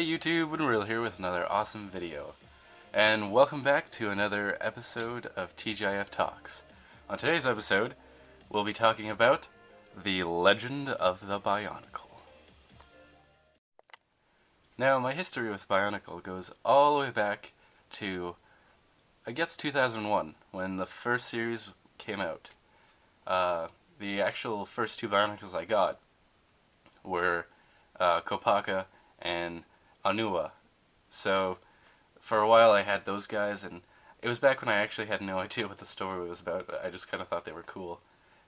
Hey YouTube, Windwirler here with another awesome video. And welcome back to another episode of TGIF Talks. On today's episode, we'll be talking about The Legend of the Bionicle. Now, my history with Bionicle goes all the way back to, I guess, 2001, when the first series came out. Uh, the actual first two Bionicles I got were uh, Kopaka and Onua. So for a while I had those guys, and it was back when I actually had no idea what the story was about. I just kind of thought they were cool,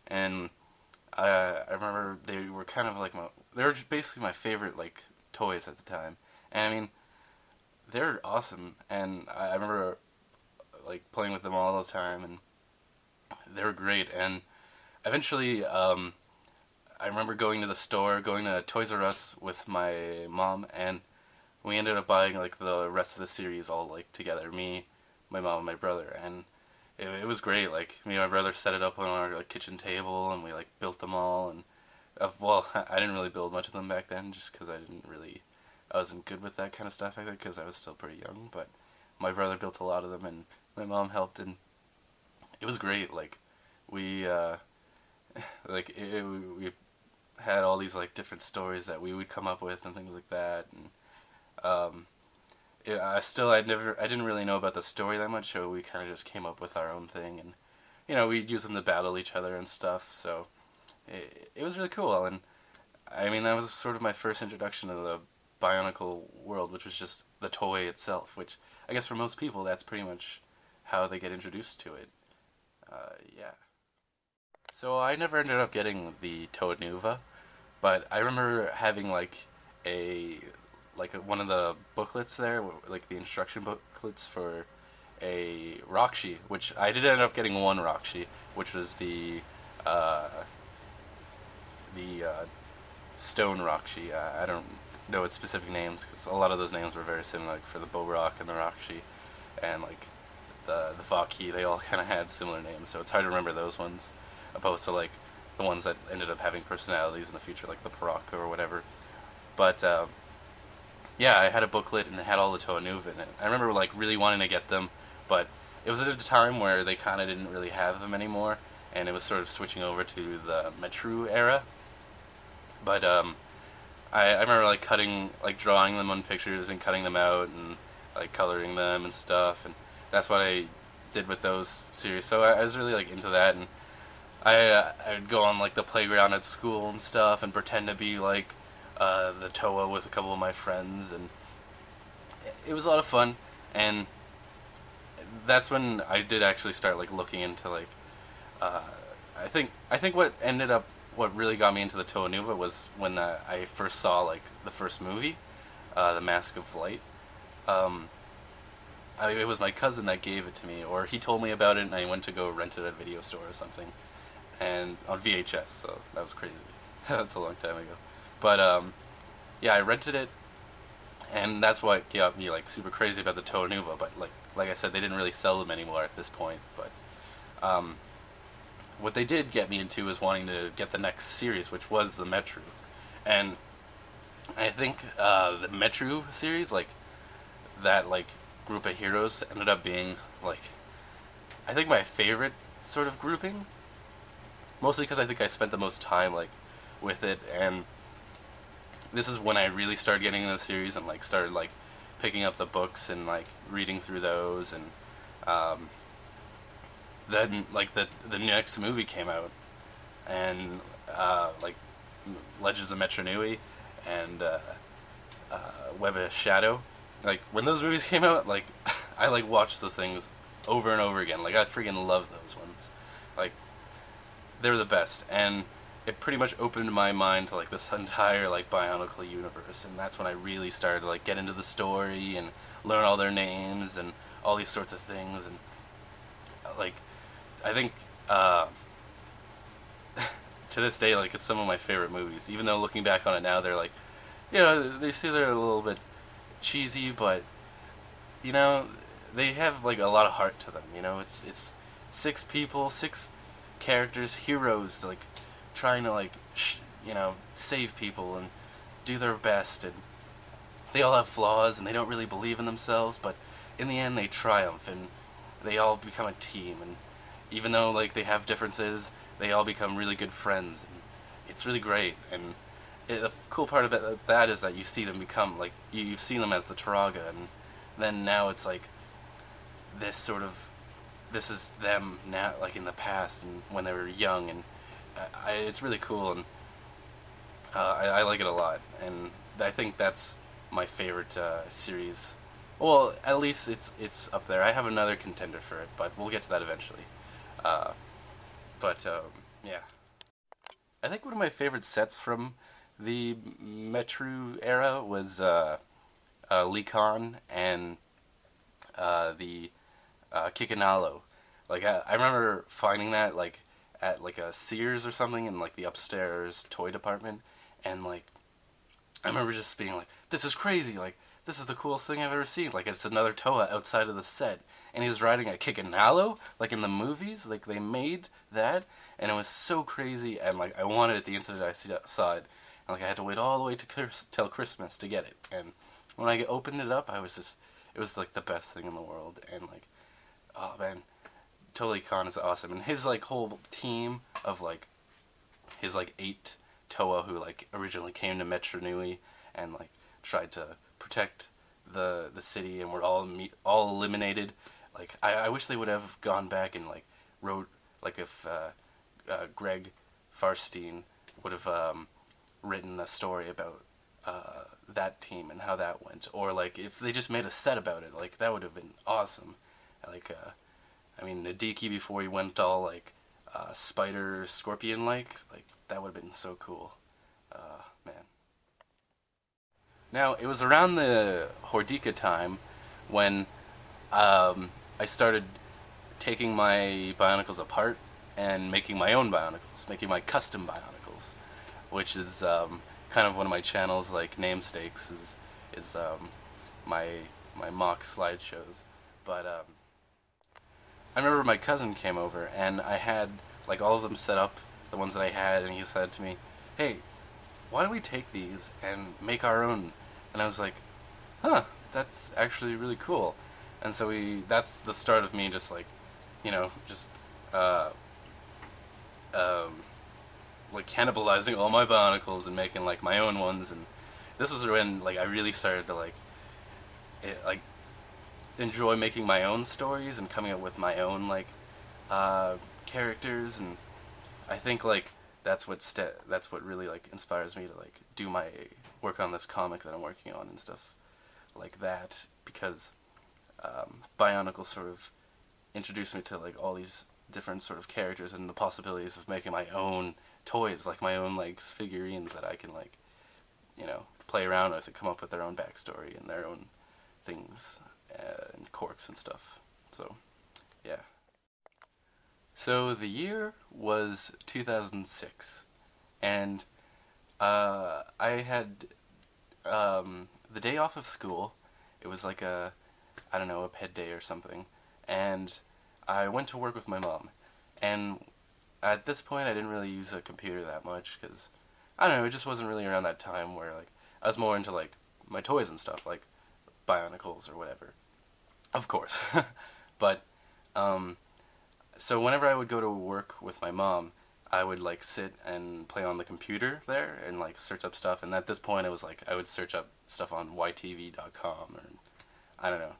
and I I remember they were kind of like my they were basically my favorite like toys at the time, and I mean they're awesome, and I, I remember like playing with them all the time, and they were great, and eventually. Um, I remember going to the store, going to Toys R Us with my mom, and we ended up buying like the rest of the series all like together. Me, my mom, and my brother, and it, it was great. Like me and my brother set it up on our like kitchen table, and we like built them all. And uh, well, I didn't really build much of them back then, just because I didn't really, I wasn't good with that kind of stuff. Think because I was still pretty young. But my brother built a lot of them, and my mom helped, and it was great. Like we, uh, like it, we had all these like different stories that we would come up with and things like that, and um, it, I still I never I didn't really know about the story that much, so we kind of just came up with our own thing, and you know we'd use them to battle each other and stuff. So it, it was really cool, and I mean that was sort of my first introduction to the Bionicle world, which was just the toy itself. Which I guess for most people that's pretty much how they get introduced to it. Uh, yeah. So I never ended up getting the Toa Nuva, but I remember having like a like one of the booklets there, like the instruction booklets for a Rahkshi, which I did end up getting one Rahkshi, which was the uh, the uh, stone Rahkshi. Uh, I don't know its specific names because a lot of those names were very similar, like for the Bohrok and the Rahkshi, and like the the Vahki. They all kind of had similar names, so it's hard to remember those ones, opposed to like the ones that ended up having personalities in the future, like the Piraka or whatever. But um, yeah, I had a booklet and it had all the Toa Nuva in it. I remember like really wanting to get them, but it was at a time where they kind of didn't really have them anymore, and it was sort of switching over to the Metru era. But um, I, I remember like cutting, like drawing them on pictures and cutting them out and like coloring them and stuff, and that's what I did with those series. So I, I was really like into that, and I uh, I'd go on like the playground at school and stuff and pretend to be like uh, the Toa with a couple of my friends, and it was a lot of fun. And that's when I did actually start like looking into like uh, I think I think what ended up what really got me into the Toa Nuva was when the, I first saw like the first movie, uh, The Mask of Light. Um, I, it was my cousin that gave it to me, or he told me about it, and I went to go rent it at a video store or something, and on VHS. So that was crazy. That's a long time ago. But um, yeah, I rented it, and that's what got me like super crazy about the Toa Nuva. But like like I said, they didn't really sell them anymore at this point. But um, what they did get me into was wanting to get the next series, which was the Metru, and I think uh, the Metru series, like that, like group of heroes ended up being like I think my favorite sort of grouping. Mostly because I think I spent the most time like with it and this is when I really started getting into the series and like started like picking up the books and like reading through those and um, then like the the next movie came out and uh, like Legends of Metru Nui and uh, uh, Web of Shadow. Like when those movies came out like I like watched those things over and over again. Like I freaking love those ones. Like they're the best. And it pretty much opened my mind to like this entire like Bionicle universe, and that's when I really started to like get into the story and learn all their names and all these sorts of things, and like I think uh, to this day like it's some of my favorite movies. Even though looking back on it now, they're like, you know, they see they're a little bit cheesy, but you know, they have like a lot of heart to them. You know, it's it's six people, six characters, heroes, like trying to like you know save people and do their best and they all have flaws and they don't really believe in themselves, but in the end they triumph and they all become a team. And even though like they have differences, they all become really good friends. And it's really great. And it, the cool part about that is that you see them become like you, you've seen them as the Turaga, and then now it's like this sort of this is them now, like in the past and when they were young, and I, it's really cool and uh, I, I like it a lot, and I think that's my favorite uh, series. Well, at least it's it's up there. I have another contender for it, but we'll get to that eventually. Uh, but um, yeah, I think one of my favorite sets from the Metru era was uh, uh, and uh, the uh, Kikanalo. Like I, I remember finding that like at like a Sears or something in like the upstairs toy department, and like I remember just being like, "This is crazy! Like this is the coolest thing I've ever seen! Like it's another Toa outside of the set." And he was riding a Kikanalo, like in the movies, like they made that, and it was so crazy. And like I wanted it the instant I saw it, and like I had to wait all the way to Chris- till Christmas to get it. And when I opened it up, I was just, it was like the best thing in the world. And like, oh man, Toa Lhikan is awesome, and his like whole team of like his like eight Toa who like originally came to Metru Nui and like tried to protect the the city and were all me- all eliminated. Like I, I wish they would have gone back and like wrote like if uh, uh, Greg Farshtey would have um, written a story about uh, that team and how that went, or like if they just made a set about it, like that would have been awesome. Like uh, I mean, Nidhiki before he went all like uh, spider scorpion like, like that would have been so cool. Uh, man. Now it was around the Hordika time when um, I started taking my Bionicles apart and making my own Bionicles, making my custom Bionicles, which is um, kind of one of my channel's like namesakes is is um, my my MOC slideshows, but um, I remember my cousin came over and I had like all of them set up, the ones that I had, and he said to me, "Hey, why don't we take these and make our own?" And I was like, "Huh, that's actually really cool." And so we that's the start of me just like, you know, just uh, um, like cannibalizing all my barnacles and making like my own ones and this was when like I really started to like it, like enjoy making my own stories and coming up with my own like uh, characters and I think like that's what st- that's what really like inspires me to like do my work on this comic that I'm working on and stuff like that because um, Bionicle sort of introduced me to like all these different sort of characters and the possibilities of making my own toys like my own like figurines that I can like you know play around with and come up with their own backstory and their own things and corks and stuff. So, yeah. So the year was 2006, and uh, I had um, the day off of school. It was like a, I don't know, a ped day or something, and I went to work with my mom. And at this point, I didn't really use a computer that much because I don't know, it just wasn't really around that time where like I was more into like my toys and stuff, like Bionicles or whatever. Of course. but, um, so whenever I would go to work with my mom, I would like sit and play on the computer there and like search up stuff. And at this point, it was like I would search up stuff on ytv.com or I don't know,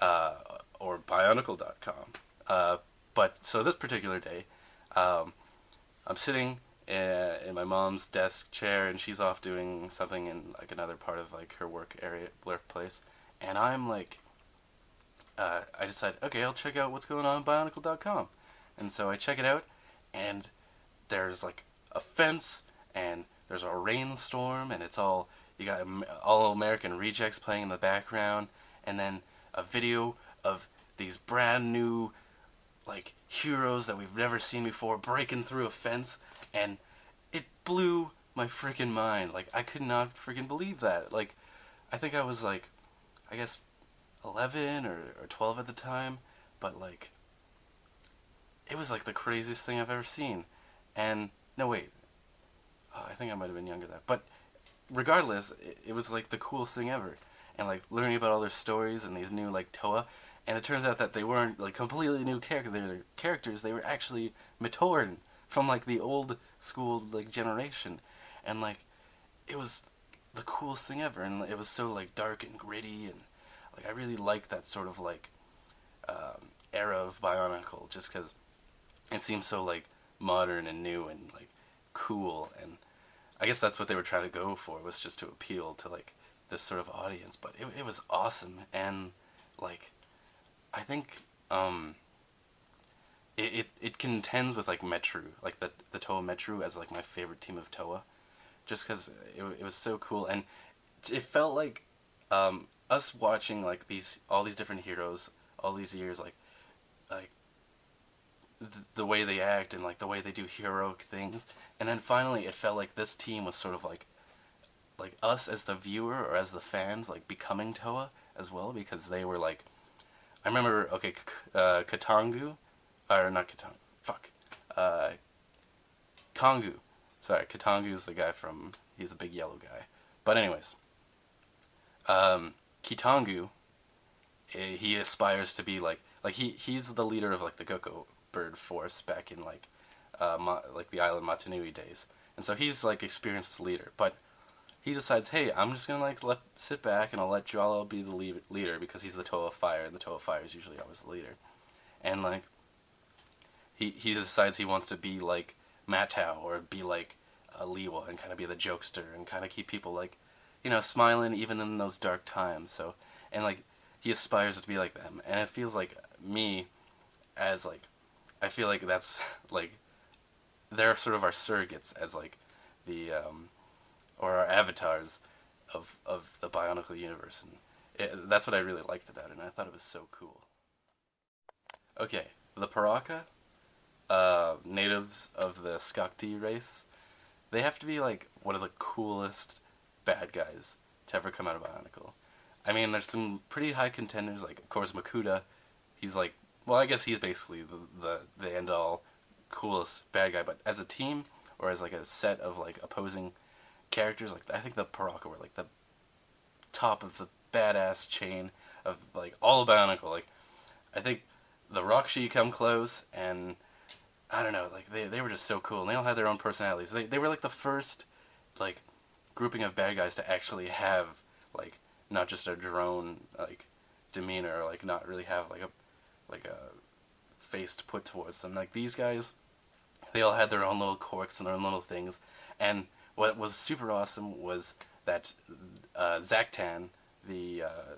uh, or bionicle.com. Uh, but so this particular day, um, I'm sitting in, in my mom's desk chair and she's off doing something in like another part of like her work area workplace, and I'm like uh, I decided, okay, I'll check out what's going on on Bionicle.com. And so I check it out, and there's like a fence, and there's a rainstorm, and it's all, you got All-American Rejects playing in the background, and then a video of these brand new, like, heroes that we've never seen before breaking through a fence, and it blew my freaking mind. Like, I could not freaking believe that. Like, I think I was like, I guess 11 or, or 12 at the time, but like, it was like the craziest thing I've ever seen. And, no, wait, uh, I think I might have been younger then, but regardless, it, it was like the coolest thing ever, and like learning about all their stories and these new like Toa, and it turns out that they weren't like completely new character characters. They were actually Matoran from like the old school like generation, and like it was the coolest thing ever, and it was so like dark and gritty, and like I really like that sort of like um, era of Bionicle, just because it seems so like modern and new and like cool, and I guess that's what they were trying to go for was just to appeal to like this sort of audience, but it it was awesome, and like I think um it, it, it contends with like Metru, like the the Toa Metru as like my favorite team of Toa, just because it, it was so cool and it felt like um, us watching like these all these different heroes all these years like like th- the way they act and like the way they do heroic things. And then finally it felt like this team was sort of like like us as the viewer or as the fans like becoming Toa as well because they were like I remember okay uh, Katangu or not Katangu fuck uh, Kongu sorry Katangu is the guy from he's a big yellow guy. But anyways um, Kitangu eh, he aspires to be like like he he's the leader of like the Gukko bird force back in like uh, Ma, like the island Mata Nui days and so he's like experienced leader but he decides, hey, I'm just gonna like let sit back and I'll let Jaller be the lead, leader because he's the Toa of Fire, and the Toa of Fire is usually always the leader. And like, he he decides he wants to be like Matau or be like a Lewa and kind of be the jokester and kind of keep people like, you know, smiling even in those dark times. So and like he aspires to be like them, and it feels like me as like I feel like that's like they're sort of our surrogates as like the um, or our avatars of of the Bionicle universe, and it, that's what I really liked about it. And I thought it was so cool. Okay, the Piraka, uh, natives of the Skakdi race, they have to be like one of the coolest bad guys to ever come out of Bionicle. I mean, there's some pretty high contenders, like of course Makuta. He's like, well, I guess he's basically the the, the end all coolest bad guy. But as a team or as like a set of like opposing characters, like I think the Piraka were like the top of the badass chain of like all of Bionicle. Like I think the Rahkshi come close, and I don't know, like they they were just so cool, and they all had their own personalities. They they were like the first like grouping of bad guys to actually have like not just a drone like demeanor, or, like not really have like a like a face to put towards them. Like these guys, they all had their own little quirks and their own little things, and what was super awesome was that uh, Zaktan, the uh,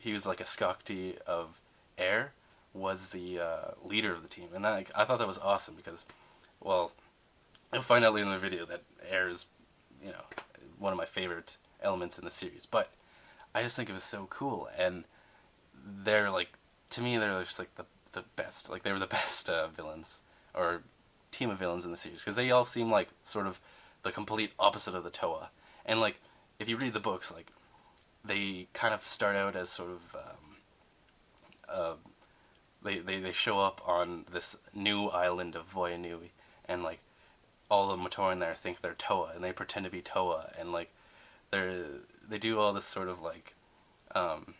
he was like a Skakdi of air, was the uh, leader of the team, and I, I thought that was awesome because, well, you'll find out later in the video that air is, you know, one of my favorite elements in the series. But I just think it was so cool, and they're like, to me, they're just like the the best. Like they were the best uh, villains or team of villains in the series because they all seem like sort of the complete opposite of the Toa. And like, if you read the books, like, they kind of start out as sort of, um, uh, they, they, they show up on this new island of Voya Nui, and like, all the Matoran there think they're Toa, and they pretend to be Toa, and like, they're, they do all this sort of like, um,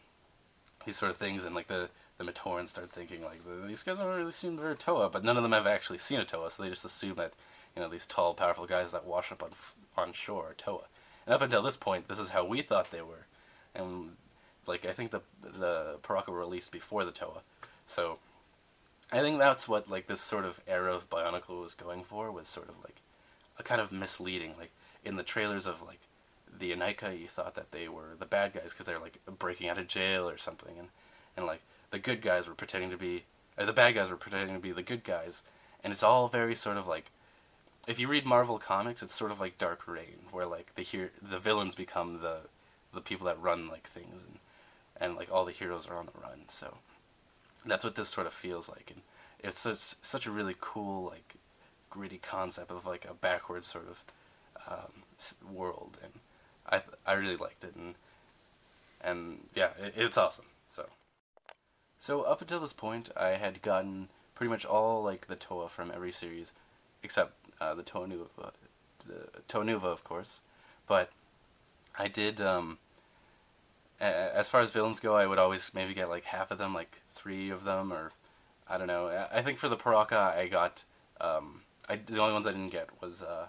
these sort of things, and like the, the Matoran start thinking like, these guys don't really seem very Toa, but none of them have actually seen a Toa, so they just assume that you know these tall, powerful guys that wash up on on shore, Toa. And up until this point, this is how we thought they were, and like I think the the Paraka were released before the Toa, so I think that's what like this sort of era of Bionicle was going for was sort of like kind of misleading. Like in the trailers of like the Inika, you thought that they were the bad guys because they're like breaking out of jail or something, and and like the good guys were pretending to be, or the bad guys were pretending to be the good guys, and it's all very sort of like if you read Marvel comics, it's sort of like Dark Reign, where like the here the villains become the the people that run like things, and and like all the heroes are on the run. So that's what this sort of feels like, and it's such such a really cool like gritty concept of like a backwards sort of um, world, and I I really liked it, and and yeah, it, it's awesome. So so up until this point, I had gotten pretty much all like the Toa from every series, except uh, the Tonuva, the Tonuva, of course. But I did. Um, as far as villains go, I would always maybe get like half of them, like three of them, or I don't know. I think for the Piraka, I got. Um, I, the only ones I didn't get was uh,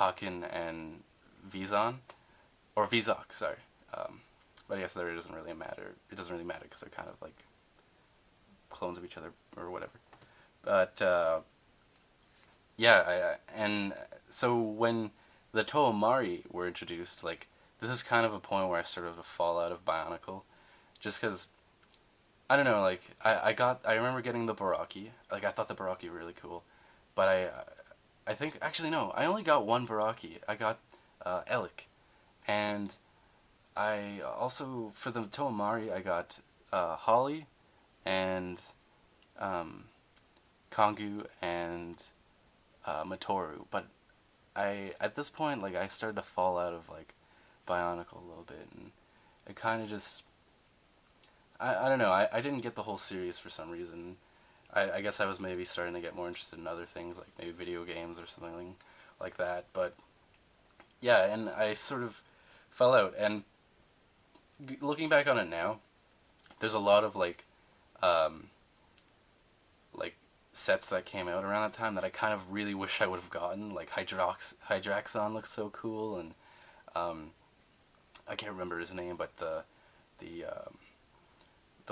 and Vezon, or Vezok, sorry. Um, but I guess there it doesn't really matter. It doesn't really matter because they're kind of like clones of each other or whatever. But uh, yeah, I, and so when the Toa Mahri were introduced, like this is kind of a point where I sort of fall out of Bionicle, just because I don't know, like I, I got I remember getting the Barraki, like I thought the Barraki were really cool, but I I think actually no, I only got one Barraki. I got uh, Ehlek, and I also for the Toa Mahri I got uh, Hahli, and um, Kongu and uh, Matoro, but I at this point like I started to fall out of like Bionicle a little bit, and it kind of just I, I don't know I, I didn't get the whole series for some reason. I, I guess I was maybe starting to get more interested in other things like maybe video games or something like that, but yeah, and I sort of fell out. And looking back on it now, there's a lot of like um, like sets that came out around that time that I kind of really wish I would have gotten. Like Hydrox Hydraxon looks so cool, and um, I can't remember his name, but the the um,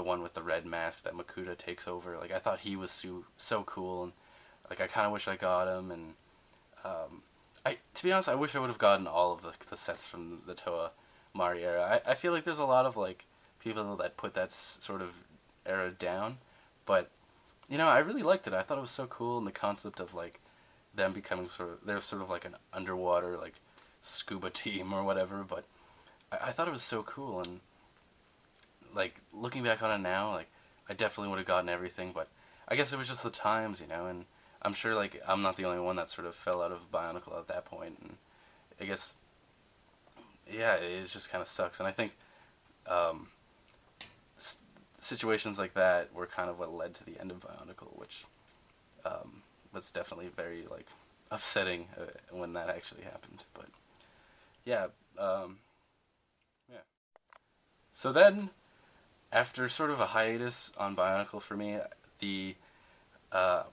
the one with the red mask that Makuta takes over. Like I thought he was so so cool, and like I kind of wish I got him. And um, I to be honest, I wish I would have gotten all of the the sets from the Toa Mahri era. I I feel like there's a lot of like people that put that sort of era down, but you know, I really liked it. I thought it was so cool, and the concept of like them becoming sort of they're sort of like an underwater like scuba team or whatever. But I, I thought it was so cool, and like looking back on it now, like I definitely would have gotten everything, but I guess it was just the times, you know, and I'm sure like I'm not the only one that sort of fell out of Bionicle at that point, and I guess yeah, it just kind of sucks, and I think. Um, situations like that were kind of what led to the end of Bionicle, which um, was definitely very like upsetting uh, when that actually happened. But yeah, um, yeah. So then, after sort of a hiatus on Bionicle for me, the uh,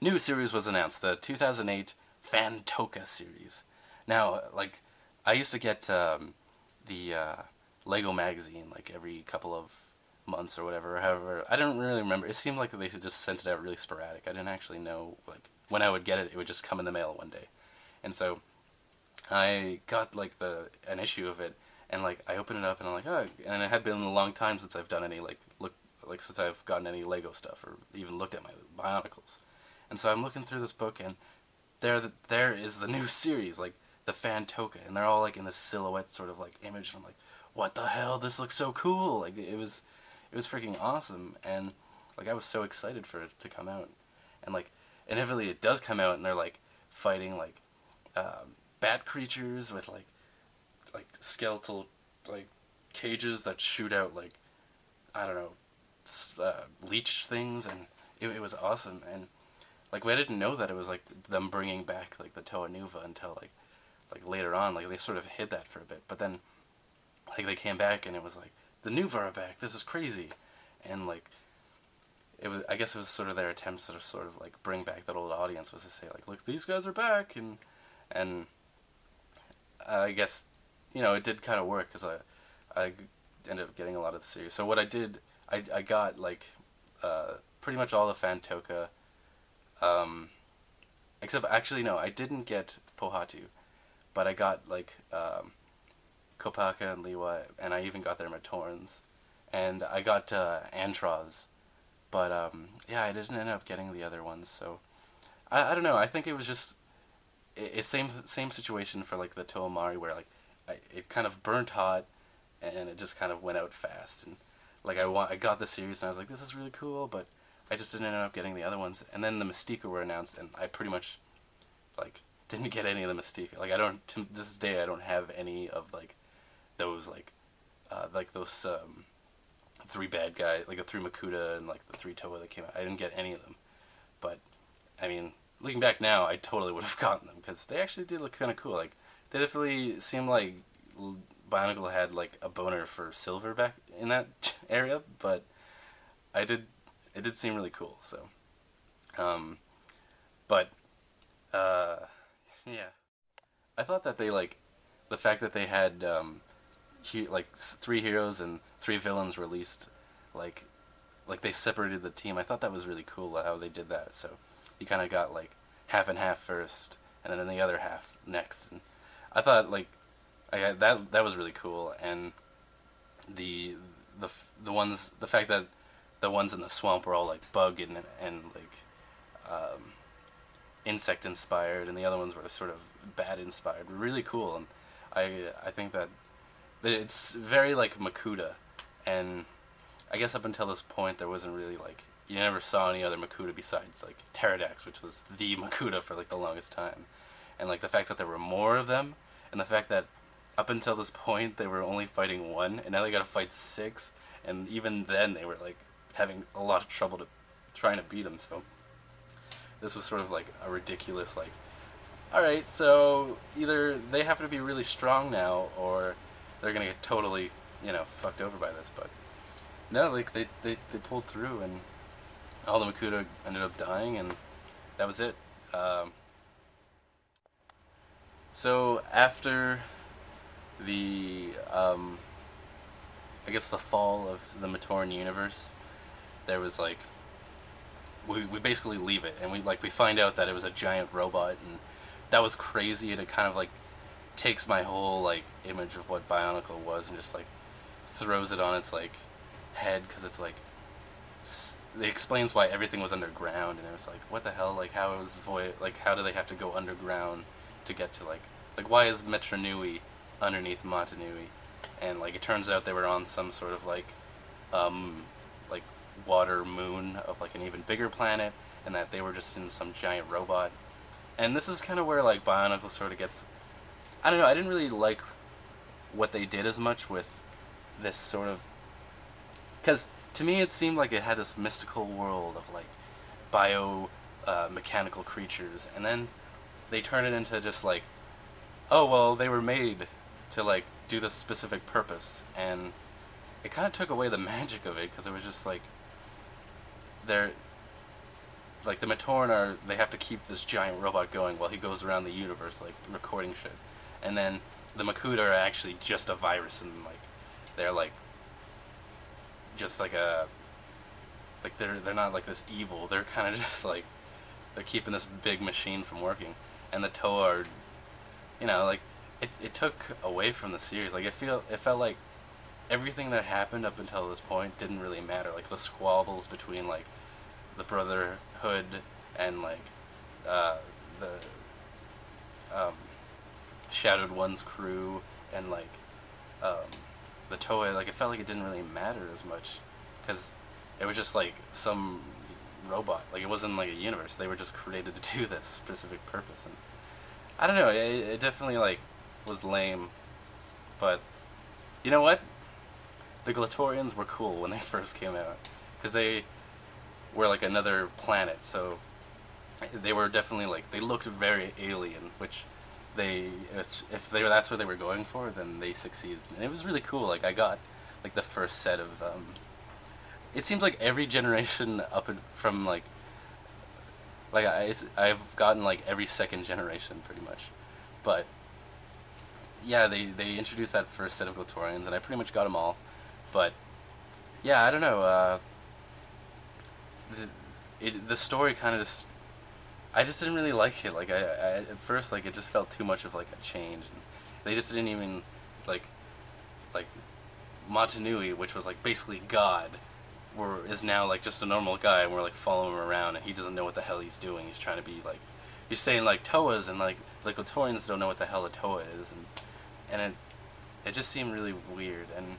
new series was announced, the 2008 Phantoka series. Now, like, I used to get um, the uh, Lego magazine like every couple of months or whatever. However, I don't really remember. It seemed like they just sent it out really sporadic. I didn't actually know like when I would get it. It would just come in the mail one day, and so I got like the an issue of it, and like I open it up and I'm like, oh, and it had been a long time since I've done any like look like since I've gotten any Lego stuff or even looked at my Bionicles, and so I'm looking through this book and there the, there is the new series like the Phantoka, and they're all like in this silhouette sort of like image. And I'm like, what the hell? This looks so cool! Like it was it was freaking awesome, and like I was so excited for it to come out, and like inevitably it does come out, and they're like fighting like um, bat creatures with like like skeletal like cages that shoot out like I don't know uh, leech things, and it, it was awesome, and like we didn't know that it was like them bringing back like the Toa Nuva until like like later on, like they sort of hid that for a bit, but then like they came back and it was like the Nuva are back. This is crazy, and like it was. I guess it was sort of their attempts to sort of like bring back that old audience was to say like, look, these guys are back, and and I guess you know it did kind of work because I I ended up getting a lot of the series. So what I did, I I got like uh, pretty much all the Phantoka. Um, except actually no, I didn't get Pohatu, but I got like um, Kopaka and Lewa, and I even got their Matorns. And I got uh. But um, yeah, I didn't end up getting the other ones, so I, I don't know. I think it was just it's same same situation for like the Toa Mahri where like I, it kind of burnt hot and it just kind of went out fast and like I want I got the series and I was like this is really cool but I just didn't end up getting the other ones and then the Mistika were announced and I pretty much like didn't get any of the Mistika like I don't to this day I don't have any of like those like uh, like those um, three bad guys, like the three Makuta and like the three Toa that came out. I didn't get any of them, but I mean, looking back now, I totally would have gotten them because they actually did look kind of cool. Like definitely seemed like Bionicle had like a boner for Silver back in that area, but I did it did seem really cool. So, um, but uh, yeah, I thought that they like the fact that they had um, he, like three heroes and three villains released, like like they separated the team. I thought that was really cool how they did that. So you kind of got like half and half first, and then the other half next. And I thought like I that that was really cool, and the the the ones the fact that the ones in the swamp were all like bug and and like um, insect inspired, and the other ones were sort of bat inspired. Really cool, and I I think that it's very like Makuta, and I guess up until this point there wasn't really like you never saw any other Makuta besides like Teridax, which was the Makuta for like the longest time, and like the fact that there were more of them, and the fact that up until this point they were only fighting one, and now they got to fight six, and even then they were like having a lot of trouble to trying to beat them. So this was sort of like a ridiculous like, all right, so either they have to be really strong now, or they're gonna get totally you know fucked over by this. But no, like they they, they pulled through and all the Makuta ended up dying, and that was it. Um, so after the, um, I guess the fall of the Matoran universe, there was like, we, we basically leave it, and we like we find out that it was a giant robot, and that was crazy, and it kind of like takes my whole like image of what Bionicle was, and just like throws it on its like head because it's like it explains why everything was underground, and it was like, what the hell? Like, how is Void? Like, how do they have to go underground to get to like, like, why is Metru Nui underneath Mata Nui? And like, it turns out they were on some sort of like, um, like water moon of like an even bigger planet, and that they were just in some giant robot. And this is kind of where like Bionicle sort of gets. I don't know. I didn't really like what they did as much with this sort of because to me it seemed like it had this mystical world of like bio uh, mechanical creatures and then they turn it into just like oh well they were made to like do this specific purpose and it kind of took away the magic of it because it was just like they're like the Matoran are they have to keep this giant robot going while he goes around the universe like recording shit and then the Makuta are actually just a virus and like they're like just like a like they're they're not like this evil. They're kind of just like they're keeping this big machine from working. And the Toa are, you know, like it it took away from the series. Like it feel it felt like everything that happened up until this point didn't really matter. Like the squabbles between like the Brotherhood and like uh, the um, Shadowed One's crew and like um, the Toei, like it felt like it didn't really matter as much, because it was just like some robot. Like it wasn't like a universe. They were just created to do this specific purpose, and I don't know. It, it definitely like was lame, but you know what? The Glatorians were cool when they first came out, because they were like another planet. So they were definitely like they looked very alien, which they if they that's what they were going for, then they succeeded. And it was really cool. Like I got like the first set of. Um, it seems like every generation up from like like I I've gotten like every second generation pretty much, but yeah, they they introduced that first set of Glatorians, and I pretty much got them all. But yeah, I don't know. Uh, the, it, the story kind of just I just didn't really like it. Like I, I, at first, like it just felt too much of like a change. And they just didn't even like like Mata Nui, which was like basically God, is now like just a normal guy, and we're like following him around, and he doesn't know what the hell he's doing. He's trying to be like he's saying like Toas, and like like Glatorians don't know what the hell a Toa is, and and it it just seemed really weird. And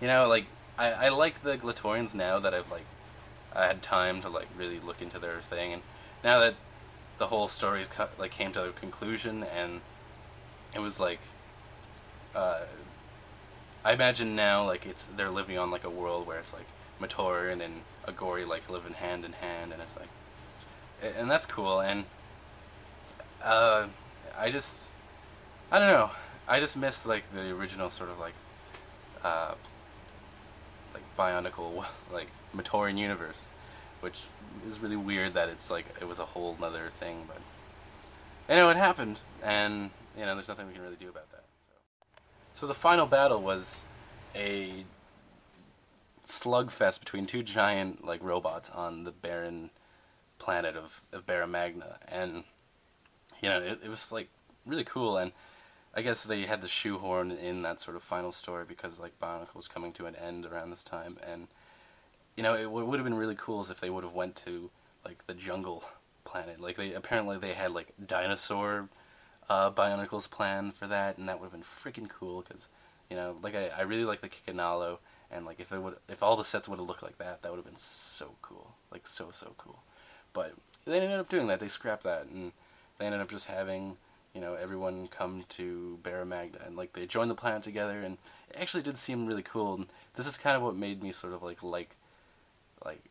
you know, like I I like the Glatorians now that I've like I had time to like really look into their thing and now that the whole story like came to a conclusion and it was like uh, I imagine now like it's they're living on like a world where it's like Matoran and Agori like living hand in hand and it's like and that's cool and uh, I just I don't know I just missed like the original sort of like uh, like Bionicle like Matoran universe, which is really weird that it's like it was a whole other thing. But you know it happened, and you know there's nothing we can really do about that. So, the final battle was a slugfest between two giant like robots on the barren planet of, of Bara Magna, and you know it, it was like really cool. And I guess they had to shoehorn in that sort of final story because like Bionicle was coming to an end around this time, and you know it would have been really cool if they would have went to like the jungle planet. Like they apparently they had like dinosaur uh, Bionicles plan for that, and that would have been freaking cool because you know like I, I really like the Kikanalo, and like if it would if all the sets would have looked like that, that would have been so cool, like so so cool. But they ended up doing that. They scrapped that, and they ended up just having you know, everyone come to Bara Magna and like they joined the planet together and it actually did seem really cool. And this is kind of what made me sort of like like like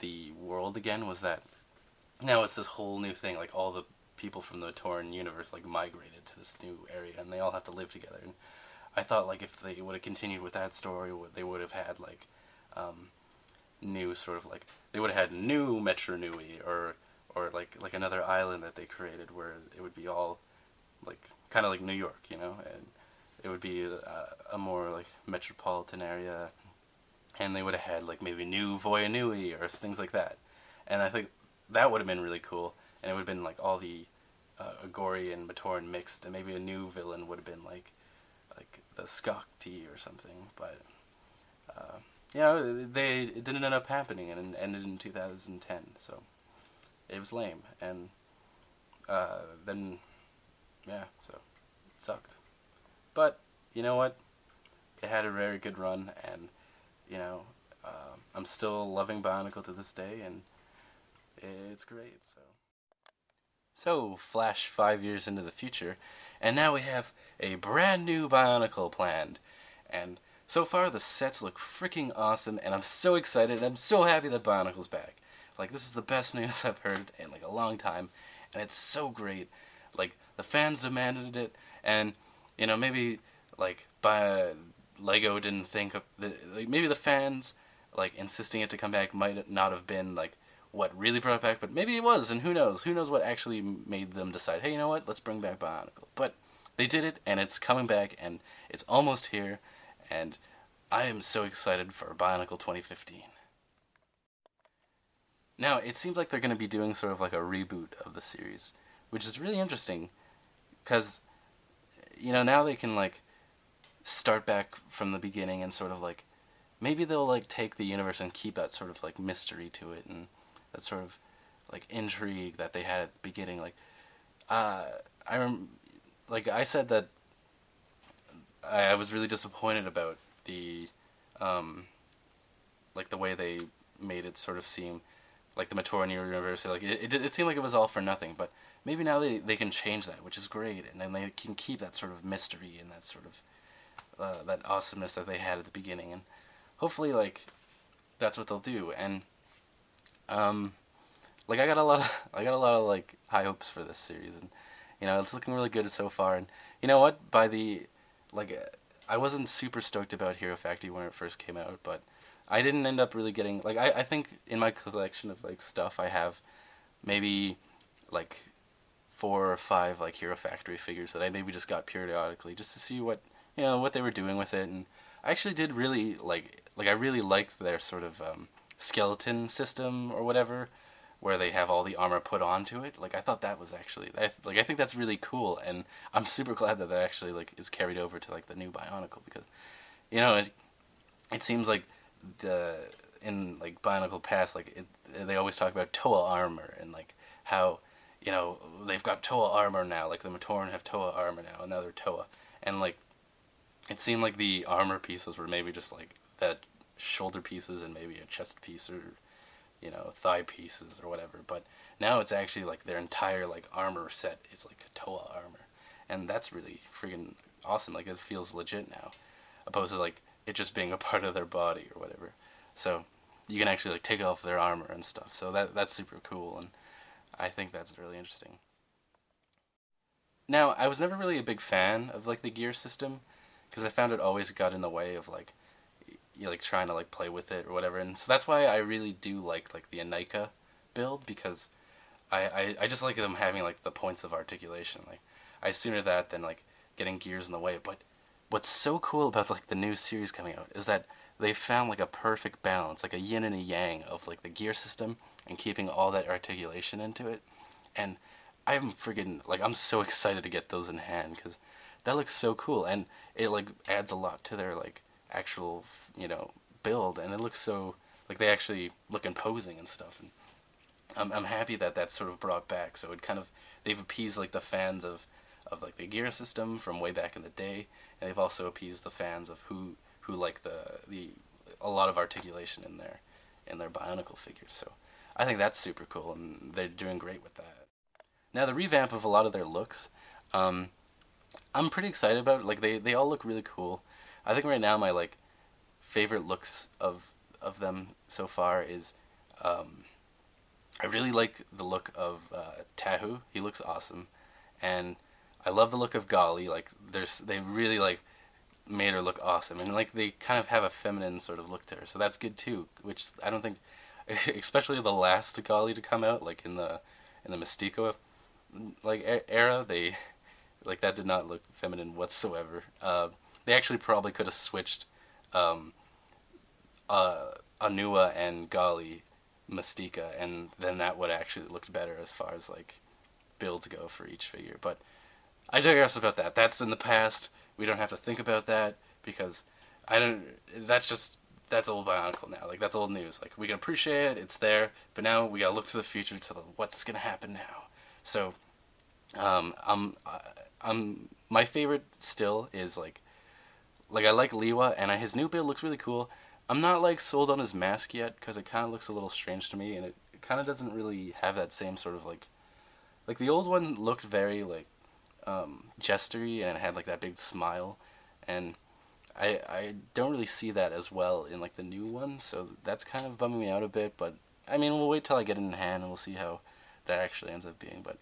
the world again was that now it's this whole new thing. Like all the people from the Torn universe like migrated to this new area and they all have to live together. And I thought like if they would have continued with that story, they would have had like um, new sort of like they would have had new Metru Nui or or like like another island that they created where it would be all like kind of like New York, you know, and it would be a, a more like metropolitan area, and they would have had like maybe new Voya Nui or things like that, and I think that would have been really cool, and it would have been like all the uh, Agori and Matoran mixed, and maybe a new villain would have been like like the Skakdi or something, but. Uh, you know, they it didn't end up happening and it ended in 2010. So it was lame, and uh, then yeah, so it sucked. But you know what? It had a very good run, and you know uh, I'm still loving Bionicle to this day, and it's great. So. So, flash five years into the future, and now we have a brand new Bionicle planned. And so far, the sets look freaking awesome, and I'm so excited, and I'm so happy that Bionicle's back. Like this is the best news I've heard in like a long time, and it's so great. Like the fans demanded it, and you know maybe like by Lego didn't think of the like, maybe the fans like insisting it to come back might not have been like what really brought it back, but maybe it was, and who knows? Who knows what actually made them decide? Hey, you know what? Let's bring back Bionicle. But they did it, and it's coming back, and it's almost here, and I am so excited for Bionicle 2015. Now, it seems like they're going to be doing sort of like a reboot of the series, which is really interesting because, you know, now they can like start back from the beginning and sort of like maybe they'll like take the universe and keep that sort of like mystery to it and that sort of like intrigue that they had at the beginning. Like, uh, I rem- like I said that I, I was really disappointed about the, um, like the way they made it sort of seem like the Matoran University. Like it, it, it seemed like it was all for nothing, but maybe now they, they can change that, which is great, and then they can keep that sort of mystery and that sort of uh, that awesomeness that they had at the beginning, and hopefully like that's what they'll do. And um, like I got a lot of I got a lot of like high hopes for this series, and you know it's looking really good so far. And you know what? By the like, I wasn't super stoked about Hero Factory when it first came out, but I didn't end up really getting like I, I think in my collection of like stuff I have maybe like four or five like Hero Factory figures that I maybe just got periodically just to see what you know what they were doing with it and I actually did really like like I really liked their sort of um, skeleton system or whatever where they have all the armor put onto it like I thought that was actually like I think that's really cool and I'm super glad that that actually like is carried over to like the new Bionicle because you know it, it seems like the in like Bionicle Pass, like it, they always talk about Toa armor and like how you know they've got Toa armor now. Like the Matoran have Toa armor now, and now they're Toa, and like it seemed like the armor pieces were maybe just like that shoulder pieces and maybe a chest piece or you know thigh pieces or whatever. But now it's actually like their entire like armor set is like Toa armor, and that's really freaking awesome. Like it feels legit now, opposed to like it just being a part of their body or whatever. So you can actually like take off their armor and stuff. So that that's super cool, and I think that's really interesting. now I was never really a big fan of like the gear system because I found it always got in the way of like you like trying to like play with it or whatever, and so that's why I really do like like the Inika build because I, I I just like them having like the points of articulation. Like I sooner that than like getting gears in the way. But what's so cool about like the new series coming out is that they found like a perfect balance, like a yin and a yang of like the gear system and keeping all that articulation into it. And I'm freaking like I'm so excited to get those in hand because that looks so cool and it like adds a lot to their like actual you know build and it looks so like they actually look imposing and stuff and I'm I'm happy that that's sort of brought back. So it kind of they've appeased like the fans of of like the gear system from way back in the day and they've also appeased the fans of who who like the the a lot of articulation in their in their bionicle figures. So I think that's super cool and they're doing great with that. Now the revamp of a lot of their looks um, I'm pretty excited about it. like they they all look really cool I think right now my like favorite looks of of them so far is um, I really like the look of uh, Tahu. He looks awesome, and I love the look of Gali. Like there's they really like made her look awesome, and like they kind of have a feminine sort of look to her, so that's good too. Which I don't think, especially the last Gali to come out, like in the in the Mistika like era, they like that did not look feminine whatsoever. Uh, they actually probably could have switched um, uh, Onua and Gali Mistika, and then that would actually looked better as far as like builds go for each figure. But I digress about that. That's in the past. We don't have to think about that because I don't. That's just that's old Bionicle now. Like that's old news. Like we can appreciate it. It's there, but now we gotta look to the future to the, what's gonna happen now. So, um, I'm I'm my favorite still is like like I like Lewa, and his new build looks really cool. I'm not like sold on his mask yet because it kind of looks a little strange to me, and it, kind of doesn't really have that same sort of like, like the old one looked very like, um, gestury and had like that big smile, and I I don't really see that as well in like the new one, so that's kind of bumming me out a bit. But I mean, we'll wait till I get it in hand and we'll see how that actually ends up being. But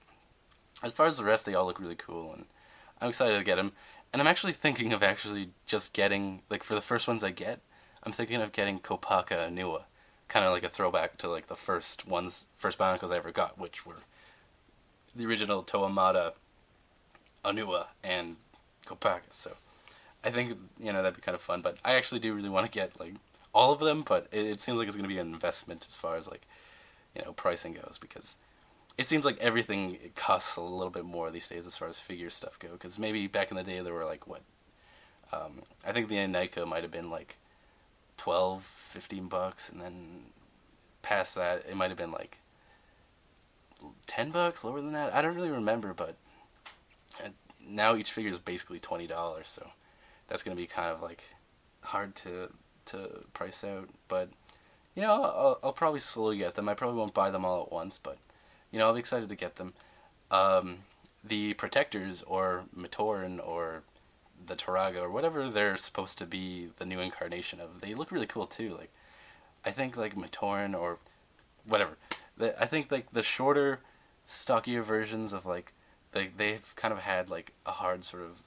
as far as the rest, they all look really cool, and I'm excited to get them. And I'm actually thinking of actually just getting like for the first ones I get, I'm thinking of getting Kopaka Onua, kind of like a throwback to like the first ones, first Bionicles I ever got, which were the original Toamata, Onua, and Kopaka. So I think you know that'd be kind of fun. But I actually do really want to get like all of them, but it, it seems like it's going to be an investment as far as like you know pricing goes because it seems like everything costs a little bit more these days as far as figure stuff go. Because maybe back in the day there were like what, um, I think the Inika might have been like 12, 15 bucks, and then past that it might have been like ten bucks, lower than that. I don't really remember, but uh, now each figure is basically twenty dollars, so that's gonna be kind of like hard to to price out. But you know, I'll, I'll probably slowly get them. I probably won't buy them all at once, but you know, I'll be excited to get them. Um, the protectors or Matoran or the Turaga or whatever they're supposed to be the new incarnation of, they look really cool too. Like, I think like Matoran or whatever. The, I think like the shorter, stockier versions of like, they they've kind of had like a hard sort of,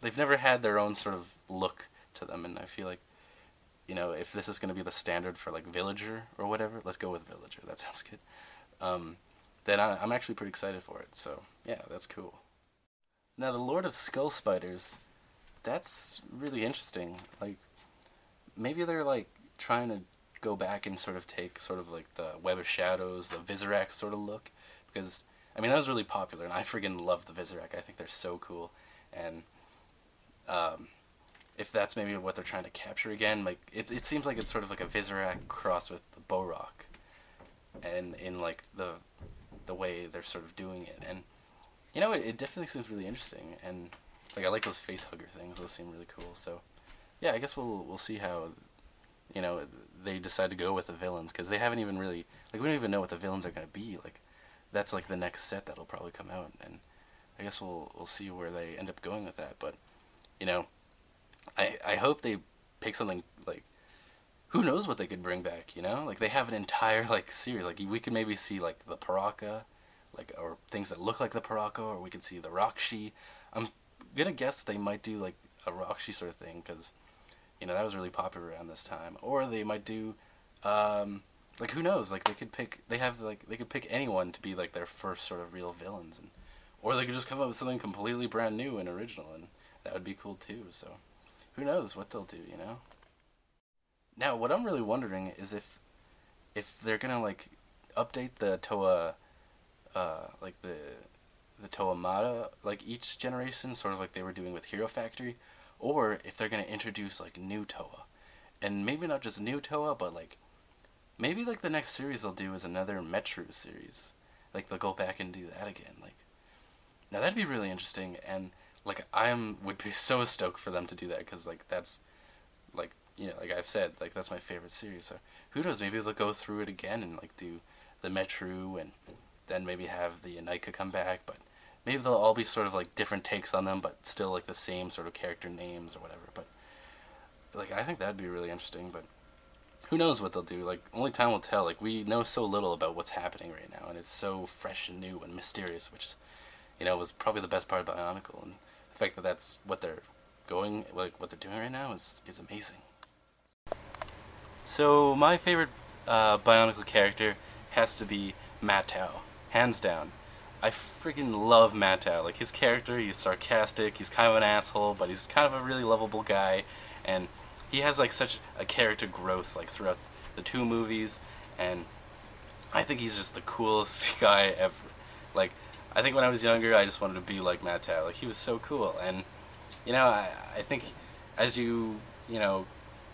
they've never had their own sort of look to them, and I feel like, you know, if this is going to be the standard for like Villager or whatever, let's go with Villager. That sounds good. Um, then I, I'm actually pretty excited for it. So yeah, that's cool. Now the Lord of Skull Spiders, that's really interesting. Like maybe they're like trying to go back and sort of take sort of like the Web of Shadows, the Visorak sort of look, because I mean that was really popular, and I freaking love the Visorak. I think they're so cool, and um, if that's maybe what they're trying to capture again, like it it seems like it's sort of like a Visorak cross with the Bohrok, and in like the the way they're sort of doing it, and you know, it, it definitely seems really interesting, and like I like those face hugger things; those seem really cool. So, yeah, I guess we'll we'll see how, you know, they decide to go with the villains because they haven't even really like we don't even know what the villains are gonna be. Like, that's like the next set that'll probably come out, and I guess we'll we'll see where they end up going with that. But, you know, I I hope they pick something like who knows what they could bring back, you know? Like they have an entire like series. Like we could maybe see like the Piraka like or things that look like the Piraka, or we could see the Rahkshi. I'm gonna guess they might do like a Rahkshi sort of thing because you know that was really popular around this time, or they might do um, like who knows? Like they could pick they have like they could pick anyone to be like their first sort of real villains, and or they could just come up with something completely brand new and original, and that would be cool too. So who knows what they'll do, you know? Now, what I'm really wondering is if if they're gonna like update the Toa, uh, like the the Toa Mata, like each generation, sort of like they were doing with Hero Factory, or if they're gonna introduce like new Toa, and maybe not just new Toa, but like maybe like the next series they'll do is another Metru series, like they'll go back and do that again, like. Now that'd be really interesting, and like I am would be so stoked for them to do that because like that's like you know like I've said like that's my favorite series. So who knows? Maybe they'll go through it again and like do the Metru and then maybe have the Inika come back, but maybe they'll all be sort of like different takes on them, but still like the same sort of character names or whatever. But like I think that'd be really interesting, but who knows what they'll do? Like only time will tell. Like we know so little about what's happening right now, and it's so fresh and new and mysterious, which you know was probably the best part about Bionicle, and the fact that that's what they're going like what they're doing right now is is amazing. So my favorite uh, Bionicle character has to be Matau, hands down. I freaking love Matau. Like his character, he's sarcastic, he's kind of an asshole, but he's kind of a really lovable guy, and he has like such a character growth like throughout the two movies, and I think he's just the coolest guy ever. Like I think when I was younger, I just wanted to be like Matau. Like he was so cool, and you know, I I think as you you know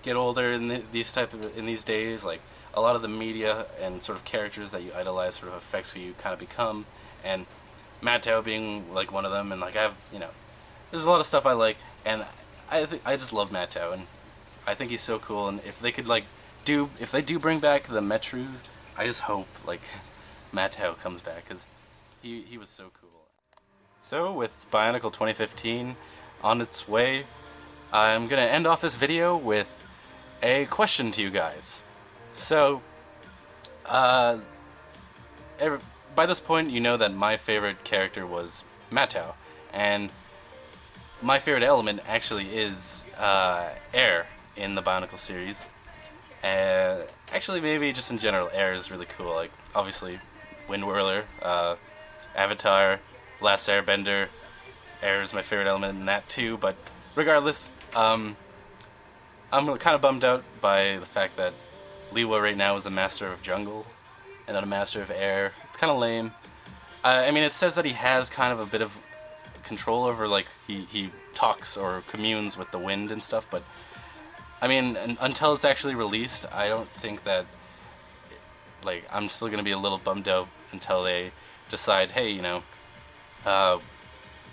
get older in the, these type of in these days, like a lot of the media and sort of characters that you idolize sort of affects who you kind of become, and Matau being like one of them, and like I have you know, there's a lot of stuff I like, and I th- I just love Matau, and I think he's so cool, and if they could like do if they do bring back the Metru, I just hope like Matau comes back because he he was so cool. So with Bionicle 2015 on its way, I'm gonna end off this video with a question to you guys. So, uh, every, by this point, you know that my favorite character was Matau, and my favorite element actually is uh, air in the Bionicle series. Uh, actually, maybe just in general, air is really cool. Like, obviously, Windwirler, uh, Avatar, Last Airbender, air is my favorite element in that too. But regardless, um, I'm kind of bummed out by the fact that Lewa right now is a master of jungle and not a master of air. It's kind of lame. Uh, I mean, it says that he has kind of a bit of control over, like, he, he talks or communes with the wind and stuff, but I mean, until it's actually released, I don't think that, like, I'm still going to be a little bummed out until they decide, hey, you know, uh,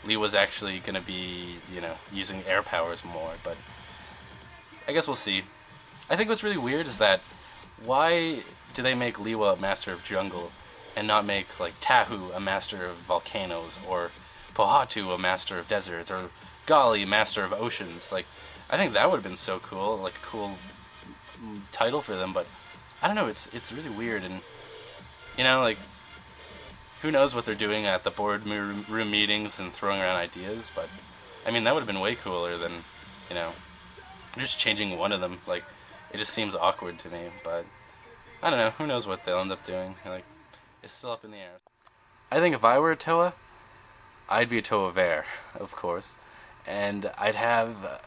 Lewa's actually going to be, you know, using air powers more, but I guess we'll see. I think what's really weird is that why do they make Lewa a master of jungle and not make like Tahu a master of volcanoes or Pohatu a master of deserts or Gali master of oceans? Like I think that would have been so cool, like a cool title for them. But I don't know, it's it's really weird and you know like who knows what they're doing at the board room meetings and throwing around ideas. But I mean that would have been way cooler than you know just changing one of them, like, it just seems awkward to me, but I don't know, who knows what they'll end up doing, like, it's still up in the air. I think if I were a Toa, I'd be a Toa Vare, of course, and I'd have uh,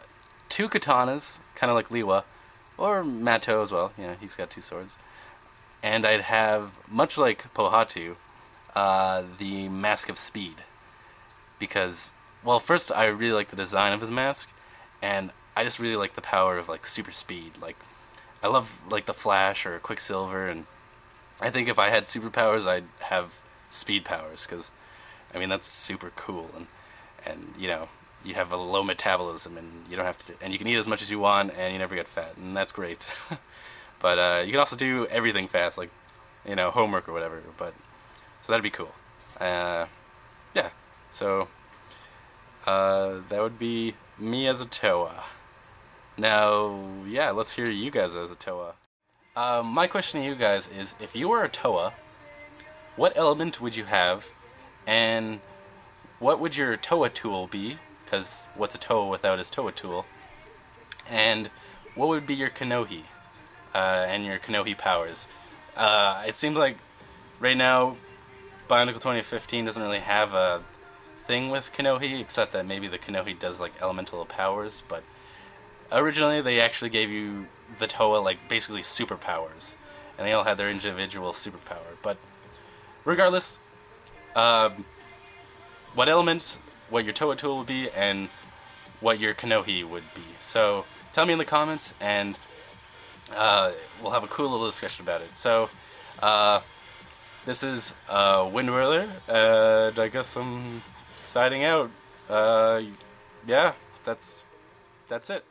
two katanas, kind of like Lewa, or Matau as well, you know, he's got two swords, and I'd have, much like Pohatu, uh, the Mask of Speed, because, well, first I really like the design of his mask, and I just really like the power of like super speed. Like I love like the Flash or Quicksilver, and I think if I had superpowers, I'd have speed powers because I mean that's super cool and and you know you have a low metabolism and you don't have to and you can eat as much as you want and you never get fat and that's great. but uh, you can also do everything fast like you know homework or whatever. But so that'd be cool. Uh, yeah. So uh, that would be me as a Toa. Now, yeah, let's hear you guys as a Toa. Um, my question to you guys is, if you were a Toa, what element would you have, and what would your Toa tool be? Because what's a Toa without his Toa tool? And what would be your Kanohi uh, and your Kanohi powers? Uh, it seems like right now Bionicle 2015 doesn't really have a thing with Kanohi, except that maybe the Kanohi does like elemental powers, but originally they actually gave you the Toa like basically superpowers, and they all had their individual superpower. But regardless, um, what element, what your Toa tool would be, and what your Kanohi would be. So tell me in the comments, and uh, we'll have a cool little discussion about it. So, uh, this is uh, Windwirler, and I guess I'm signing out. Uh, yeah, that's that's it.